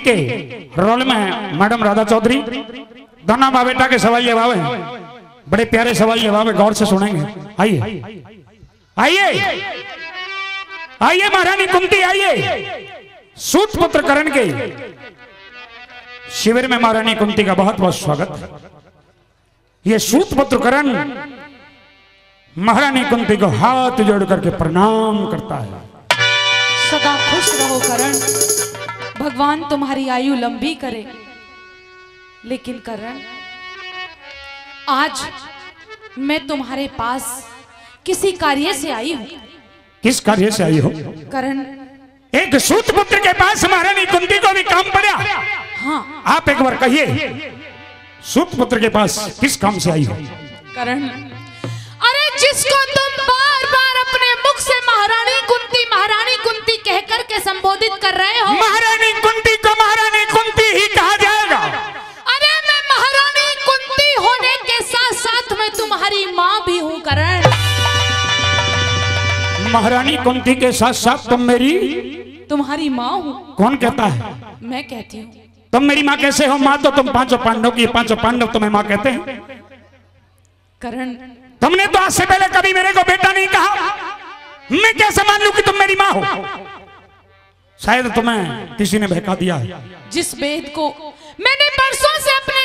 के रोल में है मैडम राधा चौधरी। दोनों माँ बेटा के सवाल जवाब हैं बड़े प्यारे सवाल जवाब है गौर से सुनेंगे। आइए। आइए। आइए महारानी कुंती, आइए। सूत पुत्र करण के शिविर में महारानी कुंती का बहुत बहुत स्वागत। ये सूत पुत्र करण महारानी कुंती को हाथ जोड़ करके प्रणाम करता है। सदा खुश रहो करण। भगवान तुम्हारी आयु लंबी करे। लेकिन करण आज मैं तुम्हारे पास किसी कार्य से आई हूँ। किस कार्य से आई हो? करण। एक सूत पुत्र के पास महारानी कुंती को भी काम पड़ा। हाँ। आप एक बार कहिए सूत पुत्र के पास किस काम से आई हो? करण अरे जिसको तुम बार बार अपने मुख से महारानी कुंती महारानी कुंती कहकर के संबोधित कर रहे हो। महारानी महारानी कुंती के साथ साथ तुम मेरी तुम्हारी माँ हूँ। कौन कहता है? मैं कहती हूँ। तुम मेरी माँ कैसे हो? माँ तो तुम पाँचों पांडव की पाँचों पांडव तुम्हें माँ कहते हैं। करण तुमने तो आज से पहले कभी मेरे को बेटा नहीं कहा। मैं कैसे मान लू कि तुम मेरी माँ हो? शायद तुम्हें किसी ने बहका दिया। है जिस वेद को मैंने बरसों से अपने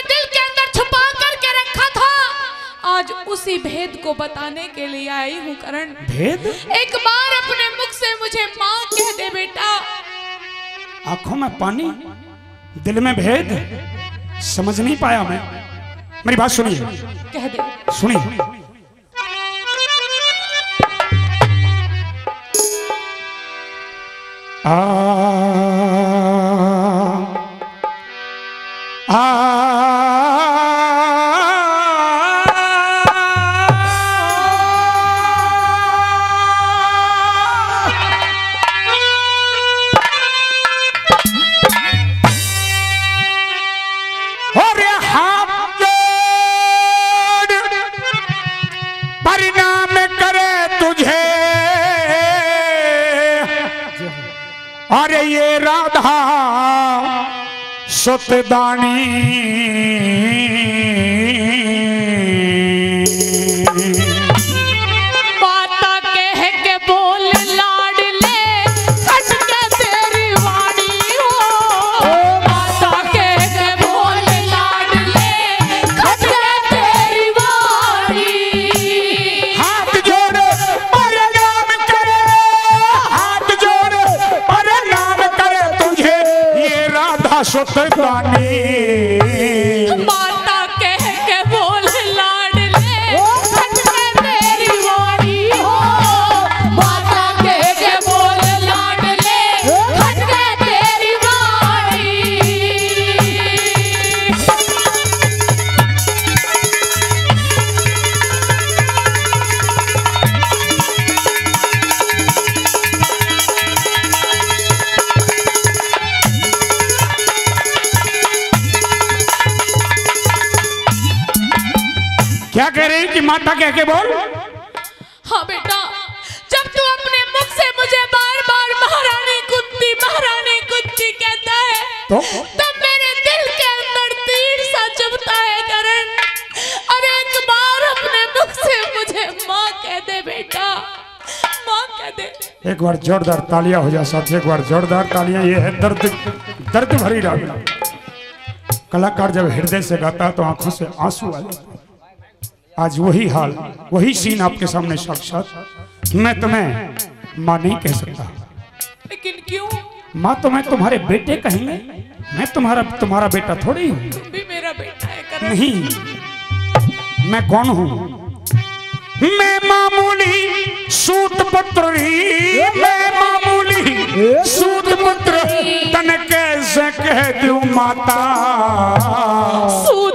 आज उसी भेद को बताने के लिए आई हूँ करण। भेद? एक बार अपने मुख से मुझे माँ कह दे बेटा। आँखों में पानी दिल में भेद? समझ नहीं पाया मैं। मेरी बात सुनिए। कह दे। सुनिए। आ अरे ये राधा सतदानी। राधा सतदानी कि बोल हाँ बेटा जब तू अपने मुख से मुझे बार बार महारानी कुत्ती महारानी कुत्ती कहता है तो? तब मेरे दिल के अंदर तीर सा चुभता है करण और एक बार अपने मुख से मुझे माँ कह दे बेटा माँ कह दे एक बार जोरदार तालियाँ हो जा साथ एक बार जोरदार तालियाँ ये है दर्द दर्द भरी रागना कलाकार जब हृदय से गाता है तो आँखों से आँसू आ जाते हैं। आज वही हाल वही सीन आपके सामने साक्षात। मैं तुम्हें माँ नहीं कह सकता। लेकिन क्यों? माँ तो मैं तुम्हारे बेटे कहेंगे। मैं तुम्हारा तुम्हारा बेटा थोड़ी हूँ। तुम भी मेरा बेटा है करण। नहीं मैं कौन हूँ? मैं मामूली सूत पुत्र ही। मैं मामूली सूत पुत्र तन कैसे कह दूँ माता? सूत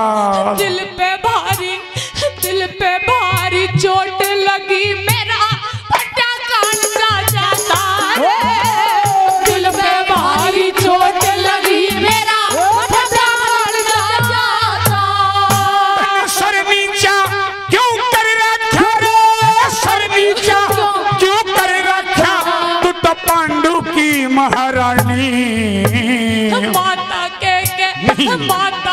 महारानी। माता के के माता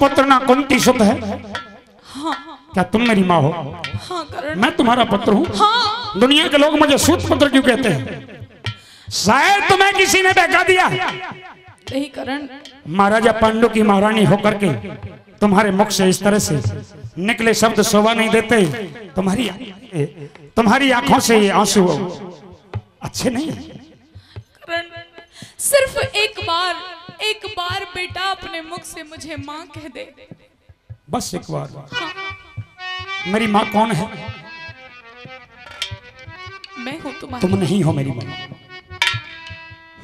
पुत्र ना कुंती सुत है? क्या तुम मेरी माँ हो? हाँ मैं तुम्हारा पुत्र हूँ? हाँ। दुनिया के लोग मुझे सूत पुत्र क्यों कहते हैं? शायद तुम्हें किसी ने बहका दिया। करण। महाराजा पांडु की महारानी होकर के तुम्हारे मुख से इस तरह से निकले शब्द शोभा नहीं देते। तुम्हारी तुम्हारी आँखों से ये आँसू अच्छे नहीं है। सिर्फ़ एक बार एक बार बेटा अपने मुख से मुझे माँ कह दे। बस एक बार। मेरी माँ कौन है? मैं हूँ तुम्हारी तुम नहीं हो मेरी माँ।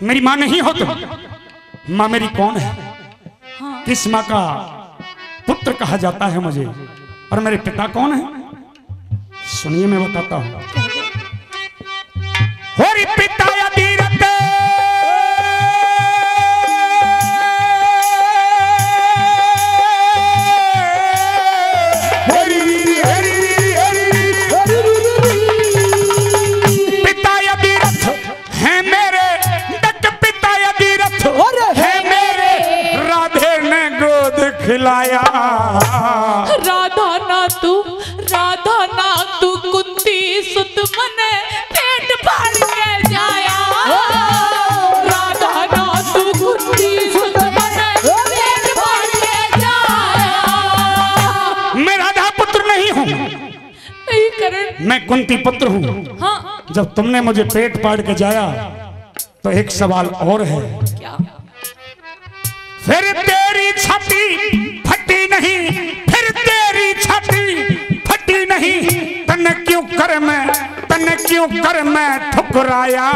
मेरी माँ नहीं हो तुम। माँ मेरी कौन है? हाँ। किस माँ का पुत्र कहा जाता है मुझे? और मेरे पिता कौन है? सुनिए मैं बताता हूँ। जब तुमने मुझे पेट पाड़ के जाया तो एक सवाल और है। फिर तेरी छाती फटी नहीं फिर तेरी छाती फटी नहीं। तने क्यों कर मैं तने क्यों कर मैं ठुकराया?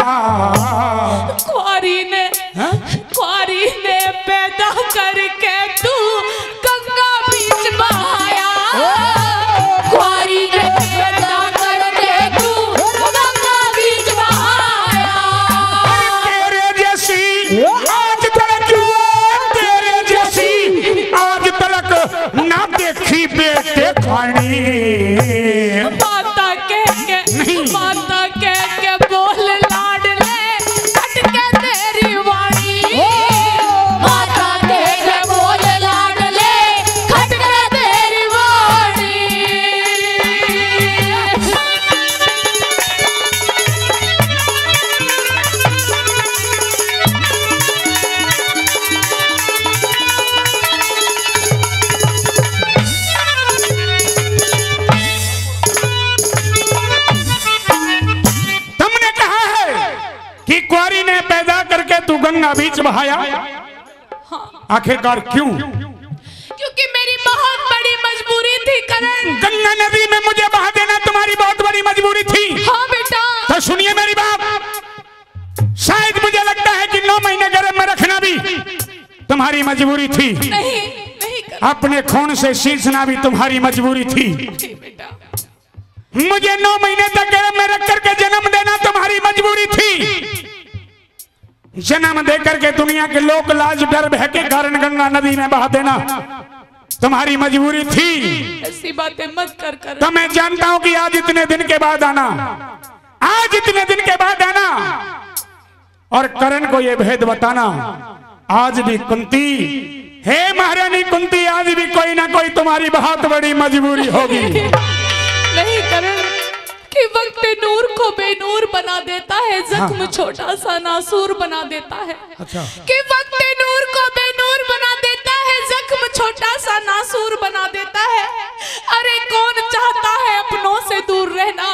आखिरकार क्यों? क्योंकि मेरी बहुत बड़ी मजबूरी थी करण। गंगा नदी में मुझे बहा देना तुम्हारी बहुत बड़ी मजबूरी थी। हाँ बेटा। तो सुनिए मेरी बात। शायद मुझे लगता है कि नौ महीने गर्भ में रखना भी तुम्हारी मजबूरी थी। नहीं नहीं अपने खून से सींचना भी तुम्हारी मजबूरी थी। मुझे नौ महीने तक गर्भ में रख करके जन्म देना तुम्हारी मजबूरी जन्म देकर के दुनिया के लोक लाज डर भय के कारण गंगा नदी में बहा देना। तुम्हारी मजबूरी थी। ऐसी बातें मत कर कर। तो मैं जानता हूँ कि आज इतने दिन के बाद आना। आज इतने दिन के बाद आना। और करण को यह भेद बताना। आज भी कुंती। हे महारानी कुंती आज भी कोई ना कोई तुम्हारी बहुत बड़ी मजबूरी होगी। नहीं करण कि वक्त नूर को बेनूर बना देता है जख्म छोटा सा नासूर बना देता है। अच्छा। कि वक्त नूर को बेनूर बना देता है जख्म छोटा सा नासूर बना देता है। अरे कौन चाहता है अपनों से दूर रहना?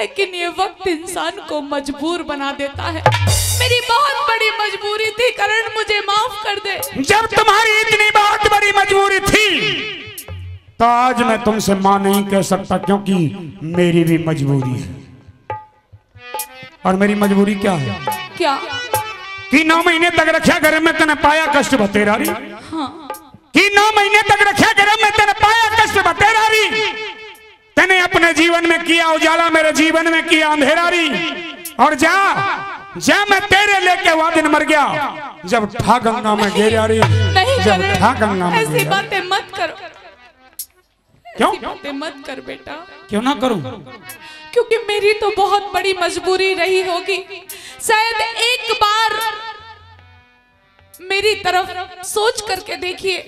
लेकिन ये वक्त इंसान को मजबूर बना देता है। मेरी बहुत बड़ी मजबूरी थी करण मुझे माफ़ कर दे। जब तुम्हारी इतनी बहुत बड़ी मजबूरी थी तो आज मैं तुमसे माँ नहीं कह सकता क्योंकि मेरी भी मजबूरी है। और मेरी मजबूरी क्या है? क्या? कि नौ महीने तक रखा घर में तेने पाया कष्ट बतेरा रही हाँ। कि नौ महीने तक रक्षा घर में तने पाया कष्ट बतेरा रही तने अपने जीवन में किया उजाला मेरे जीवन में किया अंधेरा रही और जा जा मैं तेरे लेके वह दिन मर गया। जब ठा गंगा में गिर रही जब ठा गंगा में ऐसी बातें मत करो। क्यों? बातें मत कर बेटा। क्यों ना करूँ? क्योंकि मेरी तो बहुत बड़ी मजबूरी रही होगी। शायद एक बार मेरी तरफ़ सोच करके देखिए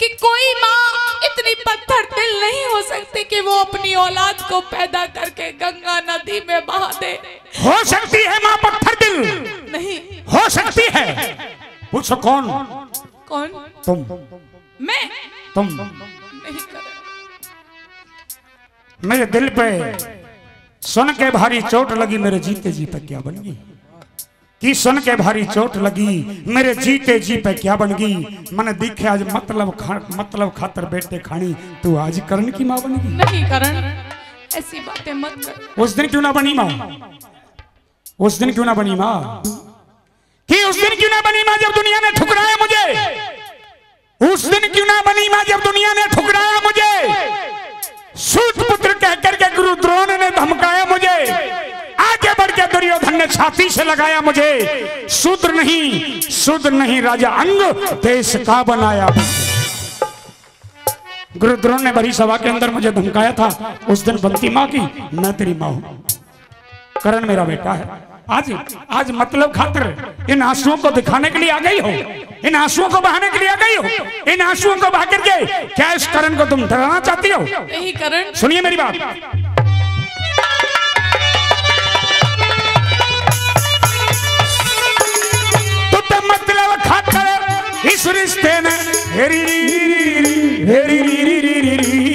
कि कोई माँ इतनी पत्थर दिल नहीं हो सकती कि वो अपनी औलाद को पैदा करके गंगा नदी में बहा दे। हो सकती है माँ पत्थर दिल? नहीं। हो सकती है। पूछो कौन? कौन? तुम। मैं? तुम। नहीं कर मेरे दिल पे। सुन के भारी चोट लगी मेरे जीते जी पे क्या बन गई? कि सुन के भारी चोट लगी मेरे जीते जी पे क्या बन गई? मैंने दिखे आज मतलब खा, मतलब खातर बेटे खानी तू आज करण की माँ बन गई। नहीं करण ऐसी बातें मत कर। उस दिन क्यों ना बनी माँ? उस दिन क्यों ना बनी माँ? कि उस दिन क्यों ना बनी माँ जब दुनिया ने ठुकराया मुझे? उस दिन क्यों ना बनी माँ जब दुनिया ने ठुकराया मुझे? सूत पुत्र कह करके गुरु द्रोण ने धमकाया मुझे। आगे बढ़ के दुर्योधन ने छाती से लगाया मुझे। शूद्र नहीं शूद्र नहीं राजा, अंग देश का बनाया। गुरु द्रोण ने बड़ी सभा के अंदर मुझे धमकाया था। उस दिन बंती माँ की, मैं तेरी माँ हूँ। करण मेरा बेटा है। आज आज मतलब खातर इन आंसुओं को दिखाने के लिए आ गई हो इन आंसुओं को बहाने के लिए आ गई हो इन आंसुओं को बहा करके क्या इस करण को तुम डराना चाहती हो नहीं करण सुनिए मेरी बात तो तो मतलब खातर इस रिश्ते ने हेरी हेरी री री री री री, हेरी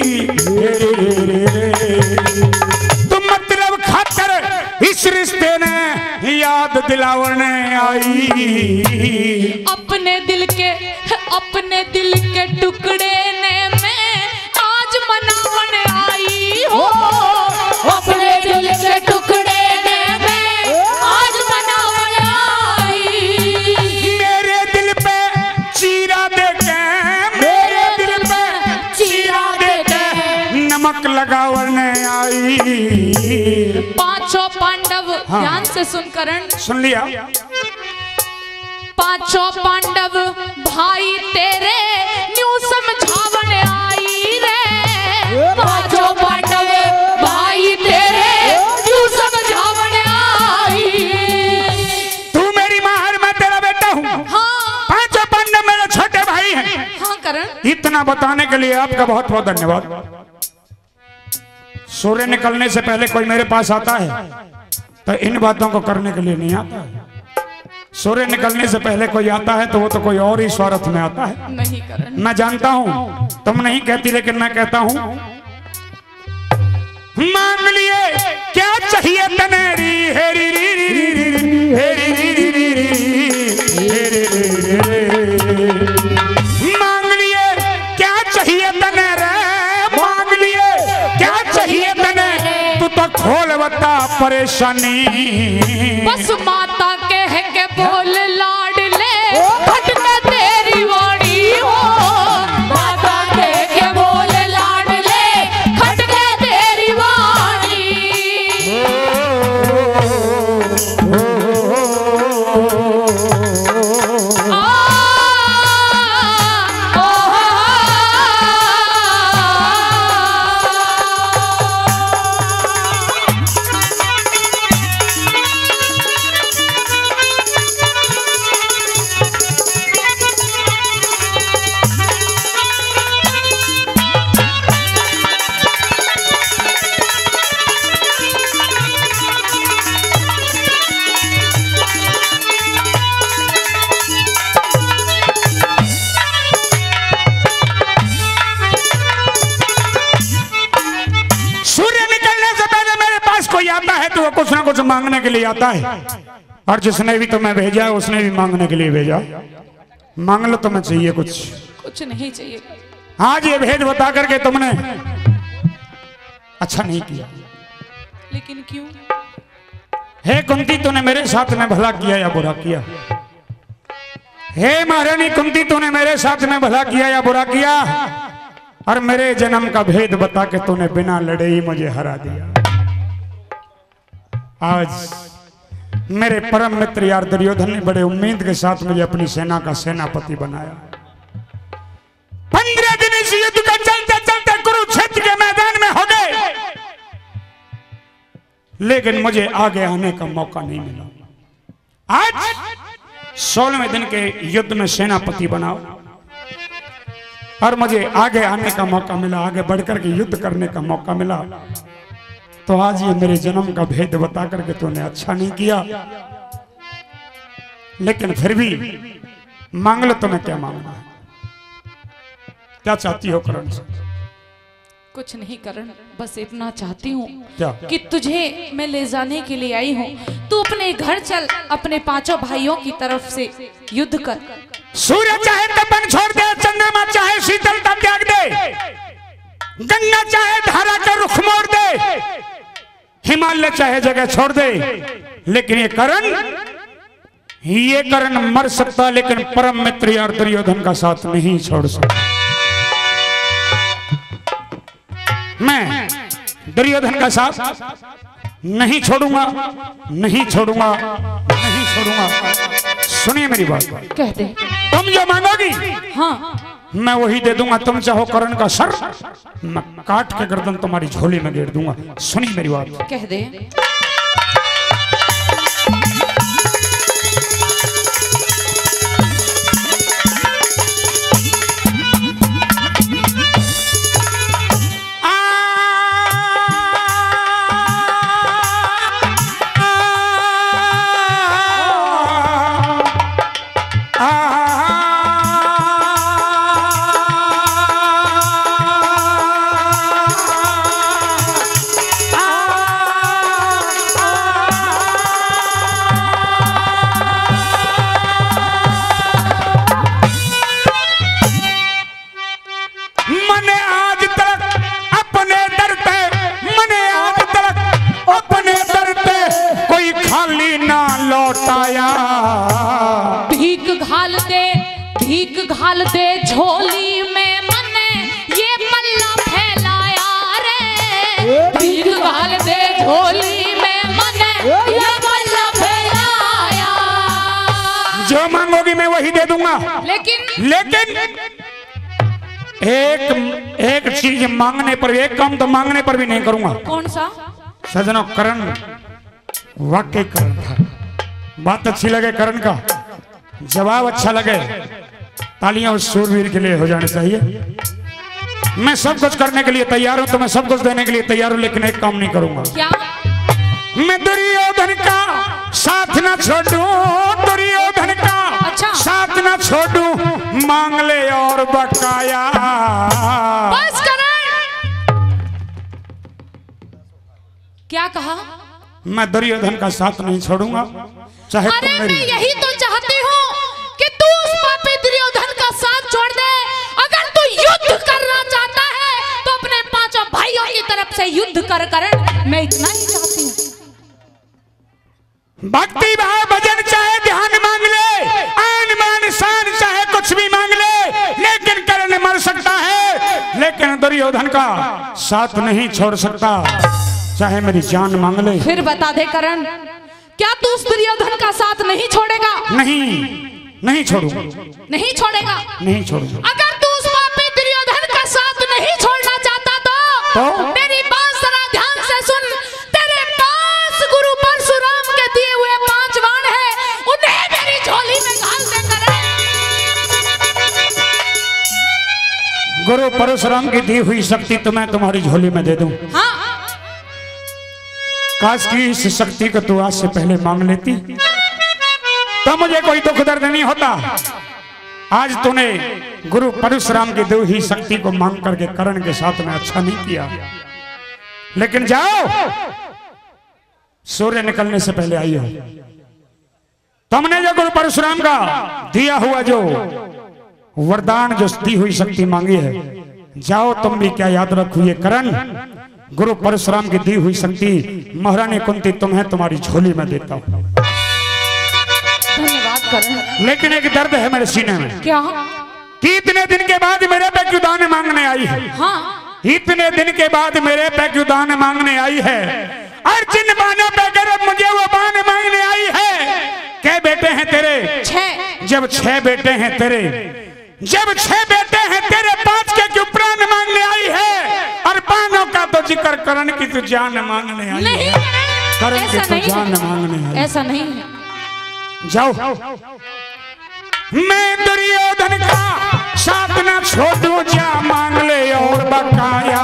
रिश्ते ने याद दिलावने आई। अपने दिल के अपने दिल के टुकड़े ने मैं आज मनावने आई हो। पांडव हाँ। ध्यान से सुन करण सुन लिया। पाँचों पांडव भाई तेरे न्यू समझावन आई रे। पाँचों पांडव भाई तेरे न्यू समझावन आई। तू मेरी माँ है मैं तेरा बेटा हूँ। हाँ। पाँचों पांडव मेरे छोटे भाई हैं। हाँ करण। इतना बताने के लिए आपका बहुत बहुत धन्यवाद। सूर्य निकलने से पहले कोई मेरे पास आता है तो इन बातों को करने के लिए नहीं आता है सूर्य निकलने से पहले कोई आता है तो वो तो कोई और ही स्वार्थ में आता है नहीं मैं जानता हूँ तुम नहीं कहती लेकिन मैं कहता हूँ मान लिए क्या चाहिए तनेरी हेरी री री री री री, हेरी री, तू तो बता परेशानी। बस माता कह के बोल ले। कोई आता है तो वो कुछ ना कुछ मांगने के लिए आता है। और जिसने भी तुम्हें भेजा है उसने भी मांगने के लिए भेजा। मांग लो तुम्हें चाहिए कुछ। कुछ नहीं चाहिए। आज ये भेद बता करके तुमने अच्छा नहीं किया। लेकिन क्यों? हे कुंती तूने मेरे साथ में भला किया या बुरा किया? हे महारानी कुंती तूने मेरे साथ में भला किया या बुरा किया? और मेरे जन्म का भेद बता के तूने बिना लड़े ही मुझे हरा दिया। आज मेरे परम मित्र यार दुर्योधन ने बड़े उम्मीद के साथ मुझे अपनी सेना का सेनापति बनाया। पंद्रह दिन इस युद्ध का चलते चलते कुरुक्षेत्र के मैदान में हो गए। लेकिन मुझे आगे आने का मौका नहीं मिला। आज सोलहवें दिन के युद्ध में सेनापति बनाओ। और मुझे आगे आने का मौका मिला, आगे बढ़कर के युद्ध करने का मौका मिला। तो आज ये मेरे जन्म का भेद बता करके तूने अच्छा नहीं किया। लेकिन फिर भी मांग लो तुम्हें क्या मांगना है क्या चाहती हो करण से कुछ नहीं करण बस इतना चाहती हूँ कि तुझे मैं ले जाने के लिए आई हूँ। तू अपने घर चल अपने पाँचों भाइयों की तरफ़ से युद्ध कर। सूर्य चाहे तपन छोड़ दे चंद्रमा चाहे शीतलता त्याग दे। गंगा चाहे धारा का रुख मोड़ दे। हिमालय चाहे जगह छोड़ दे। लेकिन ये करण ये करण मर सकता लेकिन परम मित्र और दुर्योधन का साथ नहीं छोड़ सकता। मैं दुर्योधन का साथ नहीं छोड़ूँगा नहीं छोड़ूँगा नहीं छोड़ूँगा। सुनिए मेरी बात। कहते तुम जो मांगोगी हाँ। मैं वही दे दूँगा तुम चाहो करण का सर। मैं काट के गर्दन तुम्हारी झोली में गेर दूँगा। सुनी मेरी बात। कह दे। लौटाया भीख घाल दे भीख घाल दे झोली में मने ये मल्ला फैलाया रे। भीख घाल दे झोली में मने ये मल्ला फैलाया। जो मांगोगी मैं वही दे दूँगा। लेकिन लेकिन एक एक चीज़ मांगने पर एक काम तो मांगने पर भी नहीं करूँगा। कौन सा? सजनों करण वाकई करण था। बात अच्छी लगे करण का। जवाब अच्छा लगे। तालियाँ उस सूरवीर के लिए हो जानी चाहिए। मैं सब कुछ करने के लिए तैयार हूँ तो मैं सब कुछ देने के लिए तैयार हूँ लेकिन एक काम नहीं करूँगा। क्या? मैं दुर्योधन का साथ ना छोड़ू दुर्योधन का अच्छा। साथ न छोड़ू मांग ले और बकाया। बस क्या कहा? मैं दुर्योधन का साथ नहीं छोड़ूँगा। चाहे अरे मैं यही तो चाहती हूँ कि तू उस पापी दुर्योधन का साथ छोड़ दे। अगर तू युद्ध करना चाहता है तो अपने पाँचों भाइयों की तरफ़ से युद्ध कर करण। मैं इतना ही चाहती हूँ। भक्ति भाव भजन चाहे ध्यान मांग ले आन मान शान चाहे कुछ भी मांग ले लेकिन कर्ण मर सकता है लेकिन दुर्योधन का साथ नहीं छोड़ सकता। चाहे मेरी जान मांग ले। फिर बता दे करण क्या तू उस दुर्योधन का साथ नहीं छोड़ेगा? नहीं नहीं छोड़ूँगा। नहीं छोड़ेगा? नहीं छोड़ूँगा। अगर तू उस पापी दुर्योधन का साथ नहीं छोड़ना चाहता तो, तो? मेरी बात जरा ध्यान से सुन। तेरे पास गुरु परशुराम के दिए हुए पाँच बाण है। उन्हें मेरी झोली में घाल दे करण। गुरु परशुराम की दी हुई शक्ति तो मैं तुम्हारी झोली में दे दूँ। हाँ। काश की इस शक्ति को तू आज से पहले मांग लेती। तो मुझे कोई दुख दर्द नहीं होता। आज तूने गुरु परशुराम की दी हुई शक्ति को मांग करके करण के साथ में अच्छा नहीं किया। लेकिन जाओ, सूर्य निकलने से पहले आई हो तुमने जो गुरु परशुराम का दिया हुआ जो वरदान, जो दी हुई शक्ति मांगी है, जाओ, तुम भी क्या याद रखो ये करण? गुरु परशुराम की दी हुई शक्ति महारानी कुंती तुम्हें तुम्हारी झोली में देता हूँ। लेकिन एक दर्द है मेरे सीने में। क्या? कि इतने दिन के बाद मेरे पे क्यों दान मांगने आई है? हाँ। इतने दिन के बाद मेरे पे क्यों दान मांगने आई है? और जिन बानों पे अगर मुझे वो बान मांगने आई है। क्या बेटे हैं तेरे छह। जब छह बेटे हैं तेरे जब छह बेटे हैं तेरे पाँच के क्यों प्राण मांगने आई है? और बानों का तो ज़िक्र करण की तू जान मांगने आई नहीं है करण की तू नहीं जान मांगने आई ऐसा नहीं है। जाओ। मैं दुर्योधन का साथ ना छोड़ू जा मांग ले और बकाया।